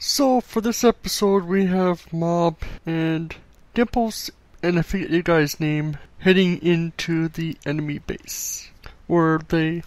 So for this episode, we have Mob and Dimples, and I forget your guy's name, heading into the enemy base, where they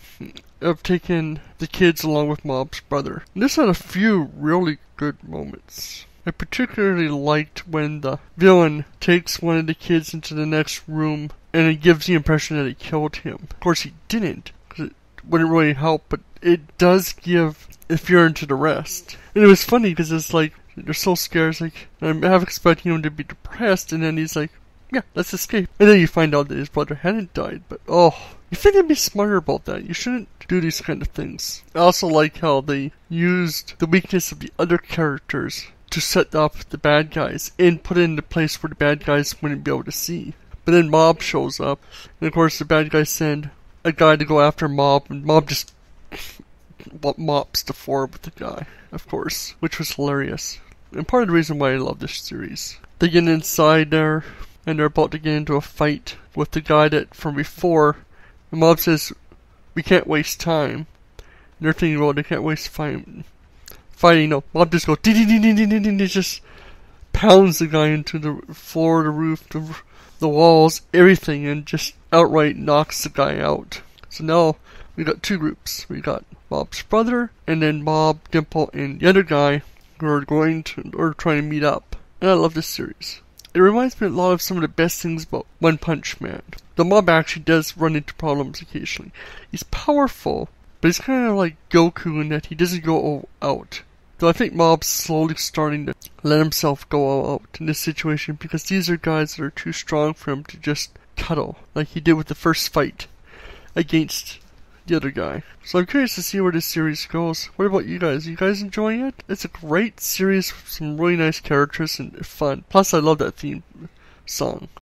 have taken the kids along with Mob's brother. And this had a few really good moments. I particularly liked when the villain takes one of the kids into the next room and it gives the impression that he killed him. Of course, he didn't, because it wouldn't really help, but it does give a fear into the rest. And it was funny because it's like, they're so scared. It's like, I'm half expecting him to be depressed, and then he's like, yeah, let's escape. And then you find out that his brother hadn't died, but oh, you think they'd be smarter about that. You shouldn't do these kind of things. I also like how they used the weakness of the other characters to set up the bad guys and put it in the place where the bad guys wouldn't be able to see. But then Mob shows up, and of course the bad guys send a guy to go after Mob, and Mob just mops the floor with the guy, of course, which was hilarious. And part of the reason why I love this series. They get inside there, and they're about to get into a fight with the guy that from before. And Mob says, "We can't waste time." And they're thinking, "Well, they can't waste time." Fighting, no. Mob just goes, just pounds the guy into the floor, the roof, the the walls, everything, and just outright knocks the guy out. So now we got two groups. We got Mob's brother, and then Bob, Dimple, and the other guy who are going to or trying to meet up. And I love this series. It reminds me a lot of some of the best things about One Punch Man. The mob actually does run into problems occasionally. He's powerful, but he's kind of like Goku in that he doesn't go all out. Though I think Mob's slowly starting to let himself go all out in this situation because these are guys that are too strong for him to just cuddle like he did with the first fight against the other guy. So I'm curious to see where this series goes. What about you guys? You guys enjoying it? It's a great series with some really nice characters and fun. Plus, I love that theme song.